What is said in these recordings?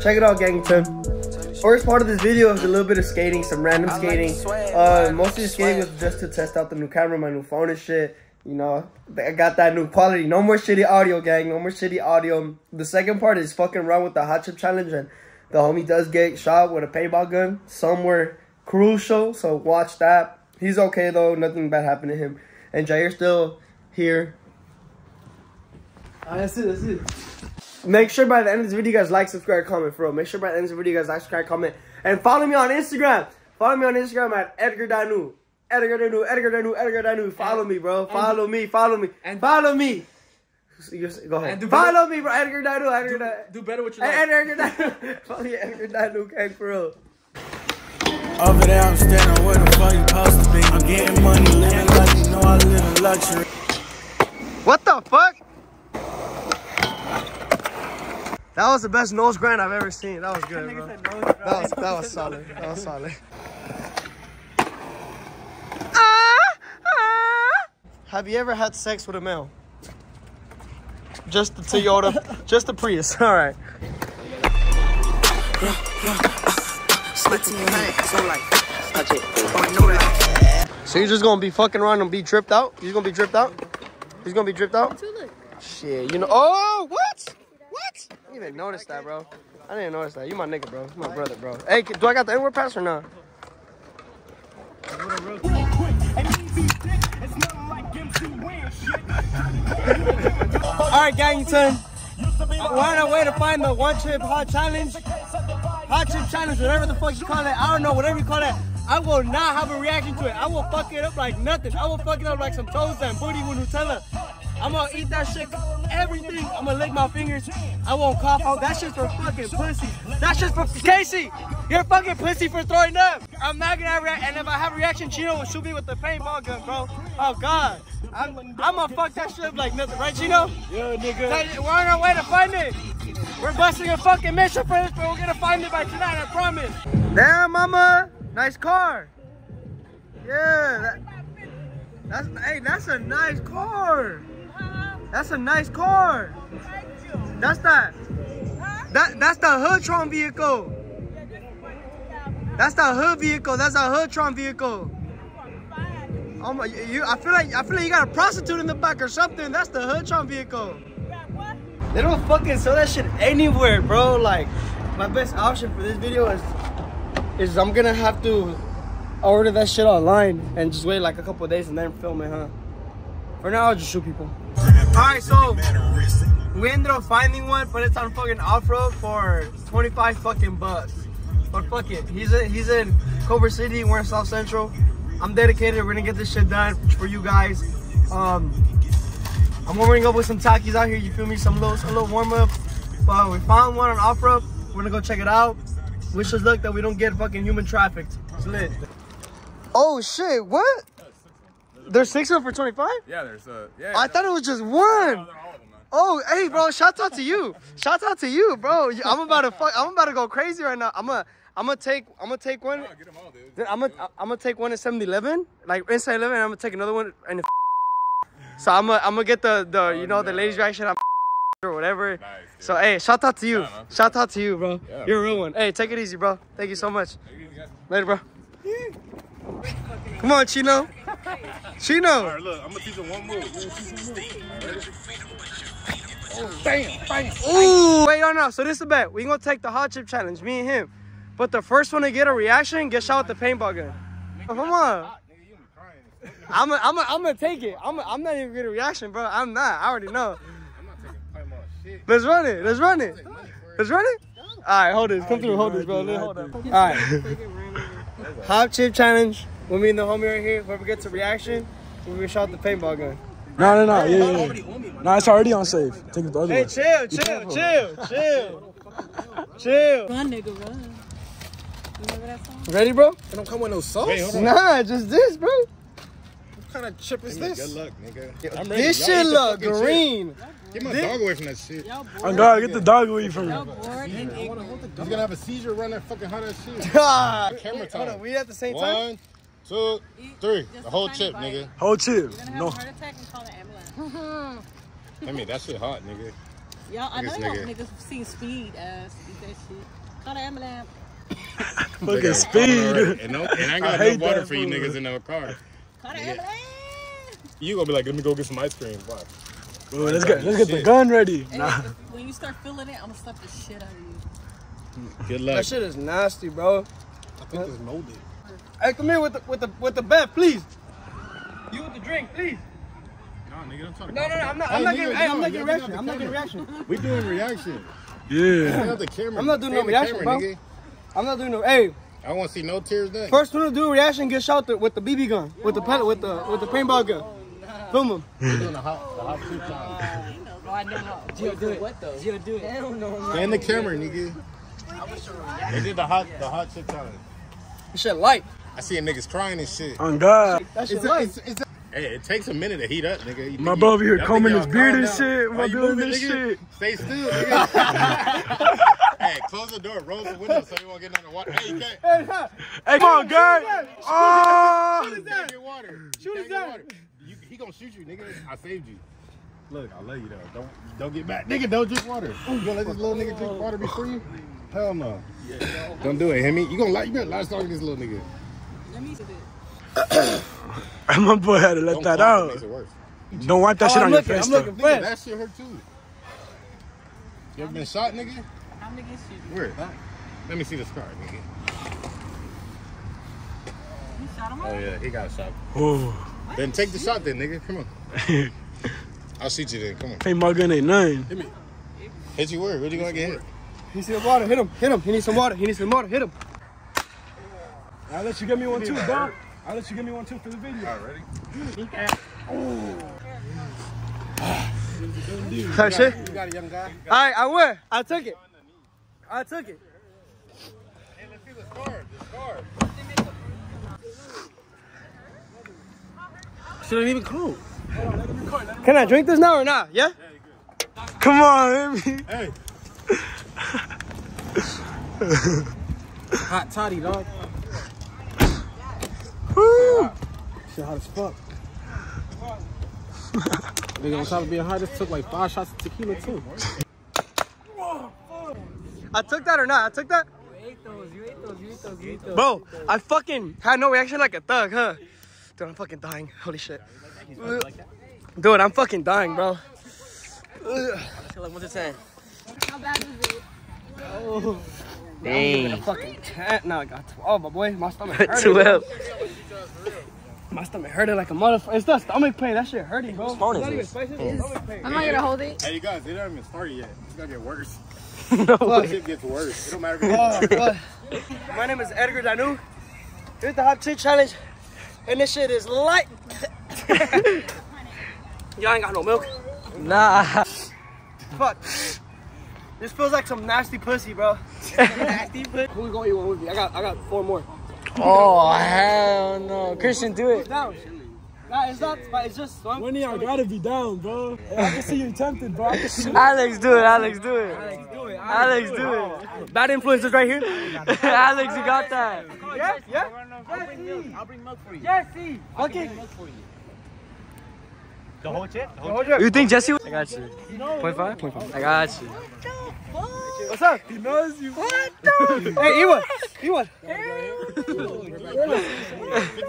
Check it out, Gangton. First part of this video is a little bit of skating, some random skating. Uh, most of the skating was just to test out the new camera, my new phone and shit. You know, I got that new quality. No more shitty audio, gang. No more shitty audio. The second part is fucking run with the hot chip challenge, and the homie does get shot with a paintball gun somewhere crucial. So watch that. He's okay though. Nothing bad happened to him. And Jair's still here. Ah, that's it. That's it. Make sure by the end of this video, you guys like, subscribe, comment, for real. Make sure by the end of this video, you guys like, subscribe, comment, and follow me on Instagram. Follow me on Instagram at Edgar Dannu. Edgar Dannu, Edgar Dannu, Edgar Dannu. Follow me, bro. Follow me, follow me, and follow me. Go ahead. do Follow me, bro. Edgar Dannu, Edgar Dannu. Do better with your life. Edgar Dannu. Follow me, Edgar Dannu, gang, for real. Over there, I'm standing where the fuck you supposed to be. I'm getting money, living like you know I live in luxury. What the fuck? That was the best nose grind I've ever seen. That was good, bro. That was that was solid. That was solid. Ah, ah. Have you ever had sex with a male? Just the Toyota, just the Prius. All right. So you're just gonna be fucking around and be dripped out? You're gonna be dripped out? He's gonna be dripped out? Shit, you know. Oh, what? What? I didn't even notice that, bro. I didn't notice that. You my nigga, bro. You my brother, bro. Hey, do I got the N-word pass or not? All right, Gangton. We're on our way to find the one chip hot challenge. Hot chip challenge, whatever the fuck you call it. I don't know, whatever you call it. I will not have a reaction to it. I will fuck it up like nothing. I will fuck it up like some toast and booty with Nutella. I'm gonna eat that shit, everything. I'm gonna lick my fingers. I won't cough out. That shit's for fucking pussy. That shit's for Casey. You're fucking pussy for throwing up. I'm not gonna react. And if I have a reaction, Chino will shoot me with the paintball gun, bro. Oh God. I'm, I'm gonna fuck that shit up like nothing, right, Chino? Yeah, nigga. That- We're on our way to find it. We're busting a fucking mission for this, but we're gonna find it by tonight, I promise. Damn, mama. Nice car. Yeah. That, that's hey, that's a nice car. That's a nice car. That's that. That that's the Hoodtron vehicle. That's the hood vehicle. That's a Hoodtron vehicle. Oh my, you, I feel like I feel like you got a prostitute in the back or something. That's the Hoodtron vehicle. They don't fucking sell that shit anywhere, bro. Like, my best option for this video is is I'm gonna have to order that shit online and just wait like a couple days and then film it, huh? For now, I'll just shoot people. Alright, so we ended up finding one, but it's on fucking OfferUp for 25 fucking bucks. But fuck it, he's in, he's in Culver City, we're in South Central. I'm dedicated, we're gonna get this shit done for you guys. Um, I'm warming up with some Takis out here, you feel me? Some little, a little warm up. But we found one on OfferUp, we're gonna go check it out. Wish us luck that we don't get fucking human trafficked. It's lit. Oh shit, what? There's six of them for 25? Yeah, there's a. Yeah. I thought it was just one. they're all of them, man. Oh, hey, bro! Shout out to you. Shout out to you, bro. I'm about to fuck. I'm about to go crazy right now. I'm gonna, I'm gonna take, I'm gonna take one. Oh, get them all, dude. Then I'm gonna, I'm gonna take one in 7-Eleven, like inside 11, and I'm gonna take another one and. So I'm gonna, I'm gonna get the, the, oh, you know, the ladies reaction on or whatever. Nice. So hey, shout out to you. Yeah. Shout out to you, bro. Yeah. You're a real one. Hey, take it easy, bro. Thank you so much. Easy. Later, bro. Come on, Chino. Chino. All right, look, I'm gonna teach you one move. Oh, bam, bam. Ooh, wait, no, no. So this is the bet. We gonna take the hot chip challenge, me and him. But the first one to get a reaction, get shot with the paintball gun. Come on. Nigga, you gonna be crying. I'm gonna, I'm gonna, I'm gonna take it. I'm, I'm not even getting a reaction, bro. I'm not. I already know. I'm not taking time shit. Let's run it. Let's run it. Let's run it. All right, hold this. Come through. Hold this, bro. Let's hold that. All right. Hot chip challenge. With me and the homie right here. Whoever gets a reaction, we get shot with the paintball gun. No, no, no. Yeah, yeah. yeah. No, it's already on safe. Take it the other Hey, way. chill, chill, chill, chill, chill. Run, nigga, run. Remember that song? Ready, bro? It don't come with no sauce. Hey. Nah, just this, bro. What kind of chip is Good this? luck, nigga. I'm ready. This shit look green. shit. Green. Get my dog away from that shit. Y'all bored. Oh, God, get the dog away from Y'all me. bored and ignorant. He's gonna have a seizure running that fucking hot ass shit. Camera Hold time. on, we at the same time. One, two, three. The whole chip, nigga. Whole chip. You're gonna have No. a heart attack and call the ambulance. I mean, that shit hot, nigga. Y'all, I know y'all niggas seen speed uh, ass eat that shit. ambulance. Fucking speed. And, no, and I ain't got I hate water that for you niggas in the car. Call the Yeah. ambulance. You gonna be like, let me go get some ice cream. Watch. Ooh, let's get let's get the gun ready. Hey, Nah. if- when you start feeling it, I'm gonna slap the shit out of you. Good luck. That shit is nasty, bro. I think it's molded. Hey, come here with the with the with the bet, please. You with the drink, please. Nah, nigga, I'm trying to No, no, no. I'm not. Hey, I'm not nigga, getting. Hey, I'm not getting reaction. I'm not getting camera. reaction. We doing reaction. Yeah. Out the camera. I'm not doing Stay no reaction, camera, bro. nigga. I'm not doing no. Hey, I want to see no tears then. first one to do a reaction, get shot with the BB gun, with the pellet, with the with the paintball gun. Film him. We're doing the hot, the hot two times. Oh, I know how. Gio, do it. What though? Gio, do it. Hell no. Stay in the camera, nigga. They did the hot, the hot chip challenge. This shit light. I see a niggas crying and shit. On God. That shit light. it's, it's a, hey, it takes a minute to heat up, nigga. You My think bro over here combing his beard and down. shit Why while doing this nigga? shit. Stay still, nigga. hey, close the door, roll the window so you won't get none of water. Hey, you can't. Hey. Hey, come on, God. Oh. You can't get water. Shoot can't his get dad. water. You, he gonna shoot you, nigga. I saved you. Look, I love you though. Don't don't get back, nigga. Don't drink water. You gonna let this little nigga drink water before you? Hell no. Don't do it, Hemi. You gonna lie? You better lie to this little nigga. Let me see this. My boy had to let Don't that out. Makes it worse. Don't wipe that Oh, shit I'm on your face, I'm looking. Nigga, that shit hurt too. You ever been shot, nigga? How many gets you? Where? Let me see the scar, nigga. You shot him Oh yeah, he got shot. Oh. Then take the shot, then, nigga. Come on. I'll shoot you then. Come on. Hey, my gun ain't nothing. Hit me. Hit you where? Where you gonna get hit? He needs some water. Hit him. Hit him. He needs some water. He needs some water. Hit him. I'll let you give me one too, dog. I'll let you give me one too for the video. Type shit. You got a young guy? All right, I will. I took it. I took it. Hey, let's see the scar. The scar. Shouldn't even cool. Can I drink this now or not? Yeah. Come on, baby. Hey. Hot toddy, dog. Woo. Shit hot as fuck. Nigga, on top of being hot, just took like five shots of tequila too. I took that or not? I took that. You ate those. You ate those. You ate those. You ate those. Bro, I fucking had no reaction like a thug, huh? Dude, I'm fucking dying. Holy shit. Dude, I'm fucking dying, bro. Ugh. Like, what's it saying? How bad is it? Oh. Dang. Fucking 10. No, I got 12, my boy. My stomach hurting. bro. My stomach hurting like a motherfucker. It's the stomach pain. That shit hurting, bro. phone It's is not even this? spicy. It's stomach pain. I'm not gonna hold it. Hey, you guys, it haven't even started yet. It's gonna get worse. Fuck. Shit gets worse. It don't matter if Oh. My name is Edgar Dannu. Here's the hot chip challenge. And this shit is light. Y'all ain't got no milk. Nah. Fuck. This feels like some nasty pussy, bro. nasty pussy. Who's gonna eat one with me? I got, I got four more. Oh, hell no. Christian, do it. Down. Nah, it's not, but it's just one. When y'all gotta be down, bro. I can see you tempted, bro. I can see Alex, do it. Alex, do it. Alex, do it. Alex, do it. Bad influences right here. Alex, you got that. Yeah, yeah. I'll bring milk. I'll bring milk for you. Jesse. Okay. The whole chip? The Hold your- You think Jesse? I got you. Point five? Point five. I got you. What's up? He knows you. What? Hey, Ewan. Ewan. fifty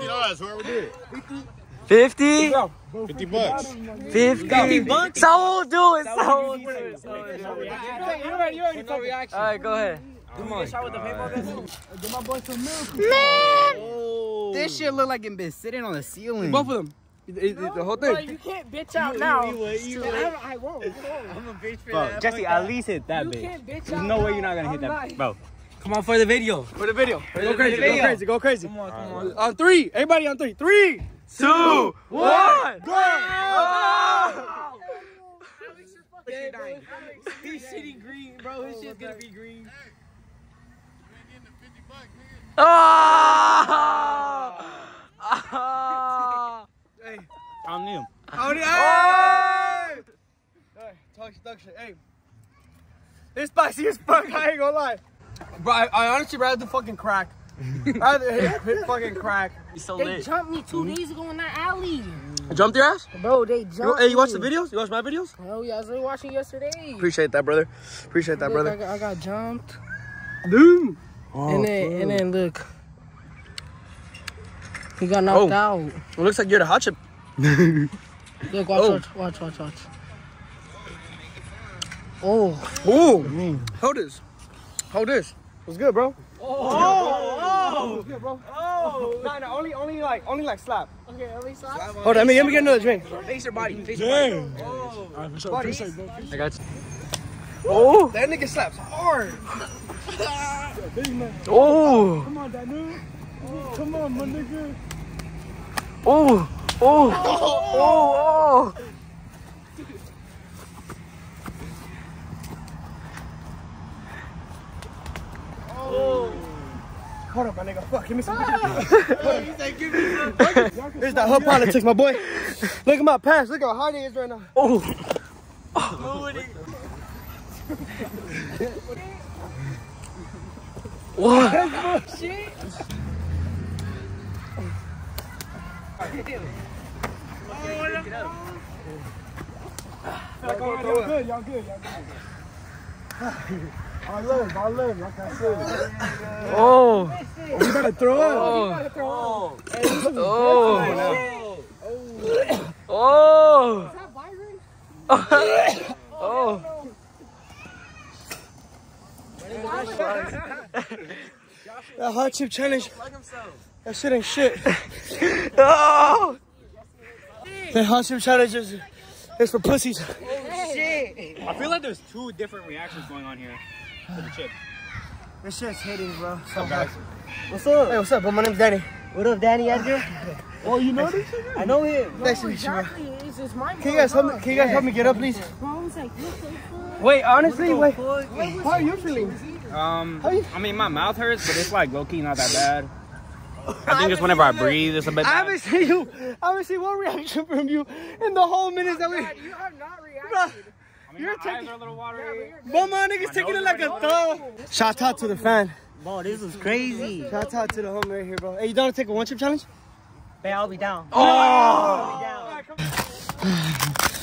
dollars. Whoever did it. 50? Fifty bucks. 50 bucks? Saul, do it. Saul, do it. You already, you already took it. All right, go ahead. Oh. This shit look like it been sitting on the ceiling. Both of them. The, the- the whole thing. You can't bitch out now. I won't. I'm a bitch for that. Jesse, at least hit that You bitch. can't bitch There's out no way you're not gonna hit I'm that, not. bro. Come on for the video. For the video. Go crazy. Go video. crazy. Go crazy. Come on, come on. On three. Everybody on three. Three. Two, one. He's shitty green, bro. His shit's gonna be green. Ah! Ah! Oh! Oh! I'm new. Howdy. Hey! Hey, talk, talk shit. Hey. It's spicy as fuck. I ain't gonna lie. Bro, I, I honestly rather do fucking crack. rather hit, hit fucking crack. He's so They lit. jumped me two mm-hmm. days ago in that alley. Jumped your ass? Bro, they You, jumped hey, you watch the videos? You watch my videos? Hell yeah, I was watching yesterday. Appreciate that, brother. Appreciate that, I brother. got, I got jumped. Dude. and oh, then and then look. He got knocked Oh. out. It looks like you're the hot chip. Look, watch, Oh. watch, watch, watch, watch. Oh, Ooh. Mm. Hold this. Hold this. What's good, bro? Oh, oh, good, bro. Oh, no, no, only, only like, only like slap. okay, at least I. Hold on, let me, let me get another drink. Face your body. Face your Damn. All right, for sure. Appreciate it, bro. I got you. Oh, that nigga slaps hard. Oh, Come on, that dude. Come on, my nigga. oh, oh, oh, oh. Hold up, my nigga. Fuck, give me some. Here's that hub politics, my boy. Look at my pants. Look how he is right now. Oh. What? Y'all good, y'all good, y'all good. I live, I live, like I said. Oh. oh you better throw up. Oh. Oh. oh. oh. Oh. That hot chip challenge. That shit ain't shit. oh. That hot chip challenge is, is for pussies. I feel like there's two different reactions going on here to the chip. This shit's hitting, bro. So guys. What's up? Hey, what's up, bro? My name's Danny. What up, Danny Edgar? Oh, you know this? I know him. Nice to meet you, bro. It's Can you guys help me? Can you guys help me get up, please? Wait, honestly, wait. How are you feeling? Um, you- I mean, my mouth hurts, but it's like low key not that bad. I think just whenever I breathe, it's a bit I bad. haven't seen you. I haven't seen one reaction from you in the whole minutes that we. You have not reacted. Bro, I mean, you're taking- a little watery. but my nigga's taking it like a thug. Shout out to the fan. Bro, this is crazy. Shout out to the homie right here, bro. Hey, you down to take a one chip challenge? Hey, I'll be down. Oh!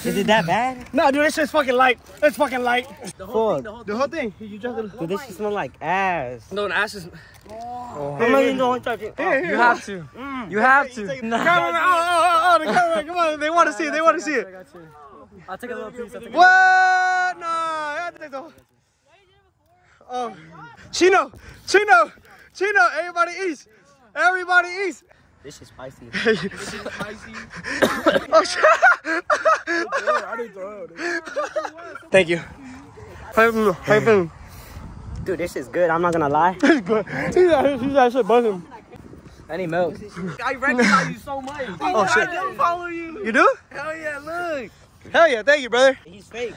Is it that bad? No, dude, this shit's fucking light. It's fucking light. The whole thing. The whole thing. You just Dude, this shit smell like ass. no, the ass is. I'm not even going to touch it. Here, here. You have to. Mm. You have to. Camera, oh, oh, oh, oh, the camera, come on. They want to see it. They want to see it. I'll take a little piece. I'll take What? No, I have to take the whole. Oh, Chino, Chino, Chino. Everybody eats. Everybody eats. This is spicy. This is spicy. Oh, shit. I didn't throw up. Thank you. How you feeling? How you feeling? Dude, this is good. I'm not gonna lie. It's good. He's that, he's that shit buzzing. I need milk. I recognize you so much. Oh, shit. I don't follow you. You do? Hell yeah, look. Hell yeah. Thank you, brother. He's fake.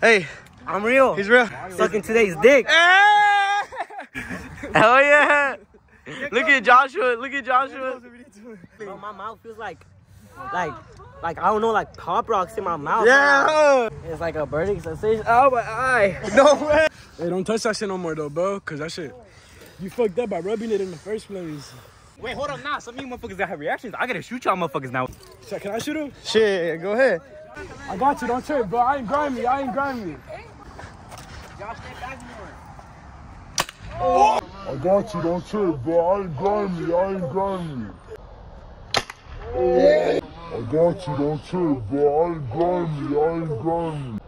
Hey, I'm real. he's real. Sucking today's dick. Hell yeah. Look at Joshua. Look at Joshua. Bro, my mouth feels like, like, like I don't know, like pop rocks in my mouth. Yeah. It's like a burning sensation. Oh, my eye. No way. Hey, don't touch that shit no more though, bro. Cause that shit, you fucked up by rubbing it in the first place. Wait, hold up, nah. Some of you motherfuckers that have reactions. I gotta shoot y'all motherfuckers now. Can I shoot him? Shit, go ahead. I got you. Don't trip, bro. I ain't grimy. I ain't grimy. I got you, don't trip, bro. I ain't grimy, I ain't grimy. I got you, don't trip, bro. I ain't grimy, I ain't grimy.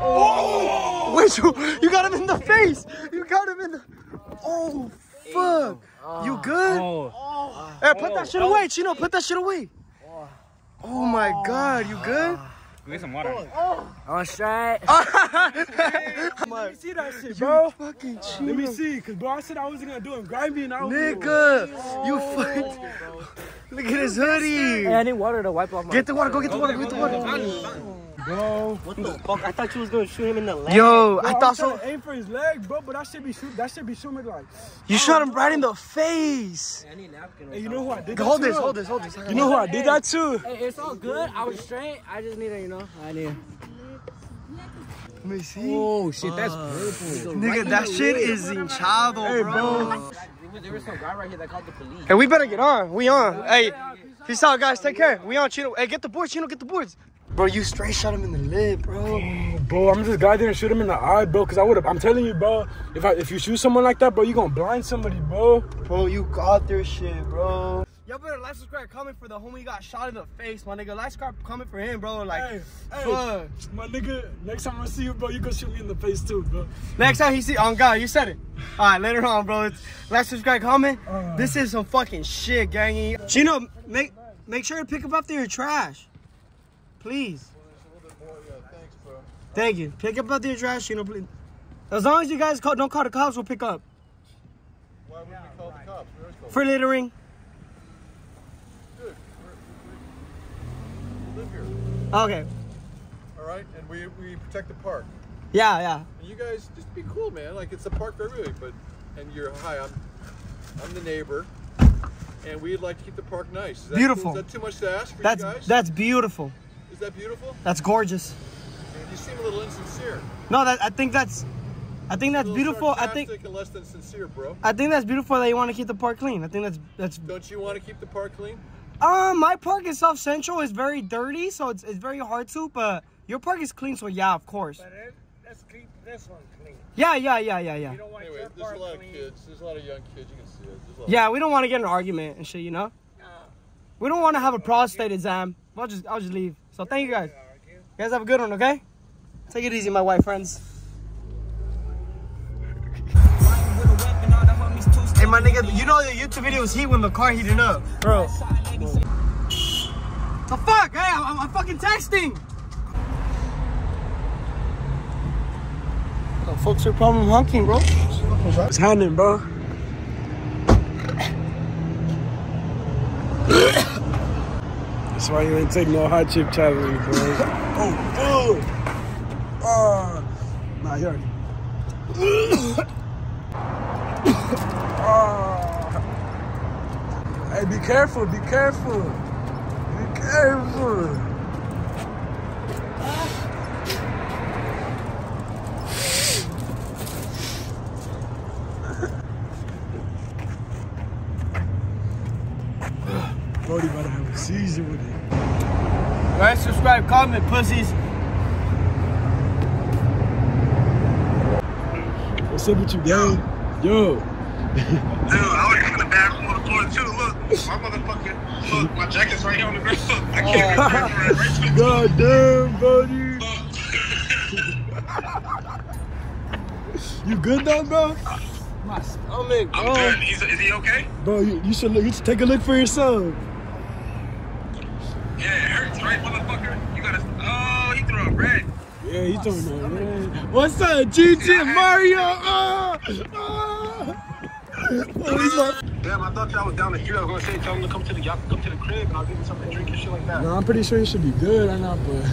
Oh! Wait, you, you got him in the face. You got him in the. Oh, fuck. You good? Oh. Hey, put that shit away, Chino. Put that shit away. Oh my god, you good? Get some water. On straight. Let me see that shit, bro. Fucking Let me see, cause bro, I said I wasn't gonna do him grimy, and I was. Nigga, you oh. fucked. Look at his hoodie. I need water to wipe off my. Get the water, go get the oh, water, go get the water. Bro, What the fuck? I thought you was gonna shoot him in the leg. Yo, bro, I I'm thought so. aim for his leg, bro, but that should be shoot. That should be shooting like. You shot him right in the face. I need napkin. Hey, you know who I did that Hold to? this, hold this, hold this. You know who I did that to? Hey, it's all good. I was straight. I just need a, you know, I need. Let me see. Oh shit, that's purple. Nigga, that shit is hinchado, bro. There was some guy right here that called the police. Hey, we better get on. We on. Hey, peace out, guys. Take care. We on, Chino. Hey, get the boards, Chino. Get the boards. Bro, you straight shot him in the lip, bro. bro, I'm just guy there and shoot him in the eye, bro. Cause I would have. I'm telling you, bro. If I if you shoot someone like that, bro, you gonna blind somebody, bro. Bro, you got their shit, bro. Y'all better like, subscribe, comment for the homie got shot in the face, my nigga. Like, subscribe, comment for him, bro. Like, Hey, hey, my nigga. Next time I see you, bro, you gonna shoot me in the face too, bro. Next time he see, on God, you said it. All right, later on, bro. It's, like, subscribe, comment. Uh. this is some fucking shit, gangy. Chino, make make sure to pick up after your trash, please. Thank you. Pick up after your trash, Chino, please. As long as you guys call, don't call the cops, we'll pick up. Why would we call the cops? The For littering. live here? Okay. All right, and we, we protect the park. Yeah, yeah. And you guys just be cool, man. Like it's a park for everybody. But and you're hi, I'm I'm the neighbor, and we'd like to keep the park nice. Is that Beautiful. Cool? Is that too much to ask for That's you guys? that's beautiful. Is that beautiful? That's gorgeous. You seem a little insincere. No, that I think that's I think that's A beautiful. I think and less than sincere, bro. I think that's beautiful that you want to keep the park clean. I think that's that's Don't you want to keep the park clean? um my park in South Central is very dirty, so it's it's very hard to, but your park is clean, so yeah, of course. Let's keep this one clean. Yeah, yeah, yeah, yeah, yeah. don't want Anyway, there's a lot of kids. There's a lot of young kids. You can see it. There's a lot Yeah, we don't want to get in an argument and shit, you know? We don't want to have a prostate exam. I'll just I'll just leave. So thank you guys. You guys have a good one, okay? Take it easy, my white friends. Hey, my nigga, you know the YouTube video was heat when the car heated up, bro. The fuck? Hey, I'm, I'm fucking texting. The folks are problem honking, bro. What's happening, bro? That's why you ain't take no hot chip challenge, bro. oh, oh, oh. Nah, you already. oh. Hey, be careful, be careful. Be careful. About to have a seizure with it. Like, subscribe, comment, pussies. What's up with you, gang? Yo. Dude, I was in the bathroom on the floor too. Look, my motherfucking look, my jacket's right here on the ground. I can't Oh. get it right God damn, buddy. You good though, bro? My stomach, I'm good. Is, is he okay? Bro, you, you should look. You should take a look for yourself. Yeah, it hurts, right, motherfucker? You gotta. Oh, he threw a red. Yeah, he's talking about man. What's up, GG Mario? Ah, ah. Oh, Damn, I thought y'all was down the street. I was gonna say, tell him to come to the y'all come to the crib and I'll give him something to drink and shit like that. No, I'm pretty sure you should be good right now, but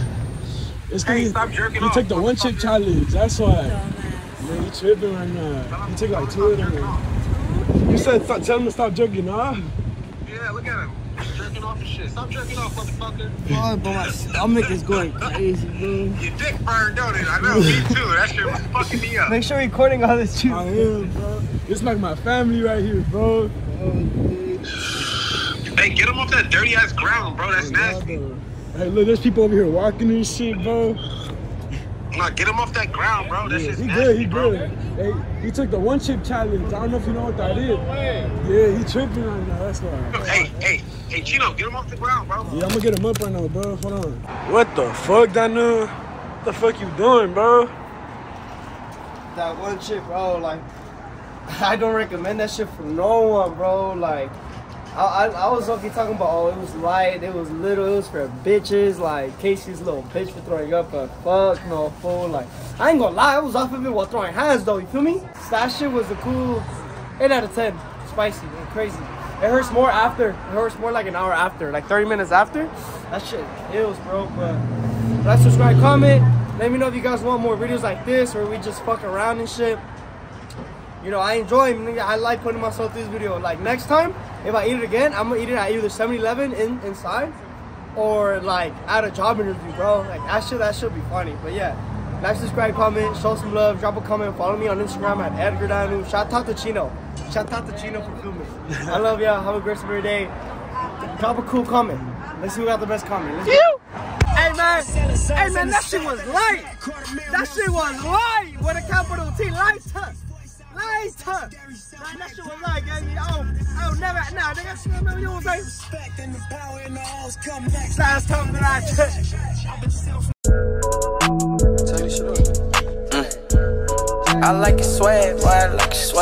it's Hey, cause stop jerking you off, took the one chip motherfucker. challenge. That's why. Man, you tripping right now. You took like two of them. You said tell him to stop jerking off. Yeah, look at him. Jerking off and shit. Stop jerking off, motherfucker. Oh, but my stomach is going crazy, bro. Your dick burned, don't it? I know, me too. That shit was fucking me up. Make sure you're recording all this, too. I am, bro. It's like my family right here, bro. Oh, hey, get him off that dirty ass ground, bro. That's oh, nasty. bro Hey, look, there's people over here walking and shit, bro. Nah, get him off that ground, bro. That shit's He nasty, good, he bro. good. Hey, he took the one chip challenge. I don't know if you know what that is. Yeah, he tripping right now. That's why. Hey, hey, hey, Chino, get him off the ground, bro. Yeah, I'm gonna get him up right now, bro. Hold on. What the fuck, Dannu? What the fuck you doing, bro? That one shit, bro, like, I don't recommend that shit for no one, bro. Like, I, I, I was okay talking about, oh, it was light, it was little, it was for bitches. Like, Casey's little bitch for throwing up, but fuck no, fool. Like, I ain't gonna lie, I was off of it while throwing hands, though, you feel me? That shit was a cool 8 out of 10. Spicy and crazy. It hurts more after. It hurts more like an hour after, like 30 minutes after. That shit kills, bro. But like, subscribe, comment. Let me know if you guys want more videos like this where we just fuck around and shit. You know, I enjoy I like putting myself through this video. Like next time, if I eat it again, I'm gonna eat it at either 7-Eleven in, inside or like at a job interview, bro. Like that shit, that should be funny. But yeah, like, subscribe, comment, show some love, drop a comment, follow me on Instagram at Edgar Dannu. Shout out to Chino. Shout out to Chino for filming. I love y'all. Have a great summer day. Drop a cool comment. Let's see who got the best comment. Let's you! Hey man, hey man, that shit was light. That shit was light with a capital T. Light touch. Light touch. That shit was light, gang. Oh, oh, never, nah, nigga. Remember you was like. Size Last time that. I like your swag, boy, I like your swag.